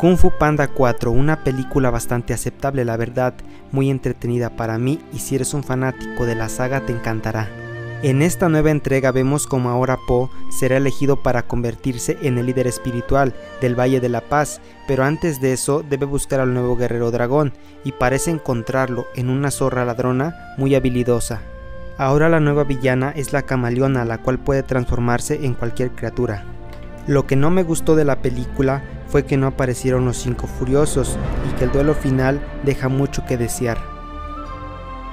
Kung Fu Panda 4, una película bastante aceptable la verdad, muy entretenida para mí y si eres un fanático de la saga te encantará. En esta nueva entrega vemos como ahora Po será elegido para convertirse en el líder espiritual del Valle de la Paz, pero antes de eso debe buscar al nuevo guerrero dragón y parece encontrarlo en una zorra ladrona muy habilidosa. Ahora la nueva villana es la camaleona la cual puede transformarse en cualquier criatura. Lo que no me gustó de la película fue que no aparecieron los cinco furiosos y que el duelo final deja mucho que desear.